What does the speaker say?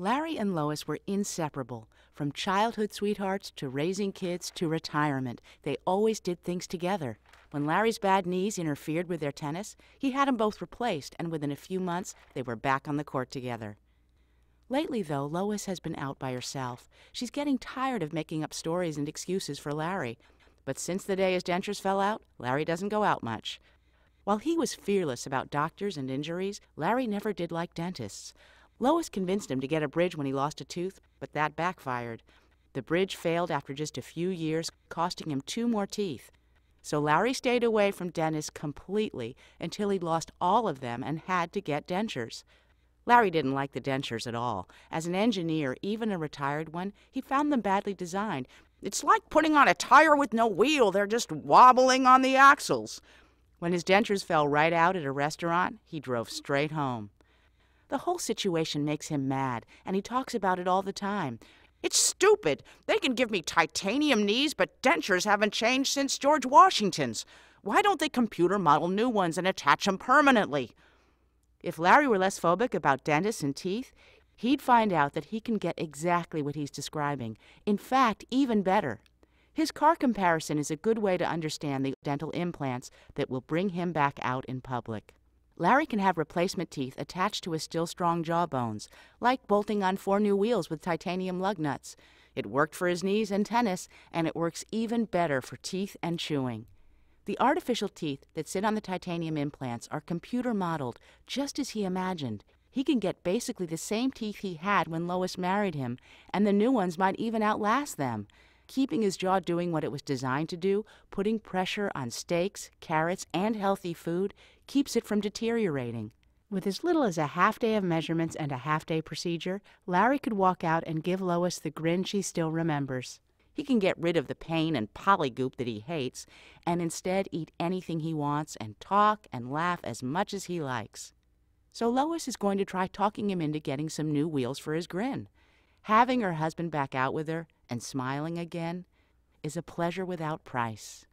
Larry and Lois were inseparable. From childhood sweethearts to raising kids to retirement, they always did things together. When Larry's bad knees interfered with their tennis, he had them both replaced, and within a few months, they were back on the court together. Lately, though, Lois has been out by herself. She's getting tired of making up stories and excuses for Larry. But since the day his dentures fell out, Larry doesn't go out much. While he was fearless about doctors and injuries, Larry never did like dentists. Lois convinced him to get a bridge when he lost a tooth, but that backfired. The bridge failed after just a few years, costing him two more teeth. So Larry stayed away from dentists completely until he'd lost all of them and had to get dentures. Larry didn't like the dentures at all. As an engineer, even a retired one, he found them badly designed. It's like putting on a tire with no wheel, they're just wobbling on the axles. When his dentures fell right out at a restaurant, he drove straight home. The whole situation makes him mad, and he talks about it all the time. It's stupid. They can give me titanium knees, but dentures haven't changed since George Washington's. Why don't they computer model new ones and attach them permanently? If Larry were less phobic about dentists and teeth, he'd find out that he can get exactly what he's describing. In fact, even better. His car comparison is a good way to understand the dental implants that will bring him back out in public. Larry can have replacement teeth attached to his still strong jaw bones, like bolting on four new wheels with titanium lug nuts. It worked for his knees and tennis, and it works even better for teeth and chewing. The artificial teeth that sit on the titanium implants are computer modeled, just as he imagined. He can get basically the same teeth he had when Lois married him, and the new ones might even outlast them. Keeping his jaw doing what it was designed to do, putting pressure on steaks, carrots, and healthy food, keeps it from deteriorating. With as little as a half day of measurements and a half day procedure, Larry could walk out and give Lois the grin she still remembers. He can get rid of the pain and polygoop that he hates and instead eat anything he wants and talk and laugh as much as he likes. So Lois is going to try talking him into getting some new wheels for his grin. Having her husband back out with her and smiling again is a pleasure without price.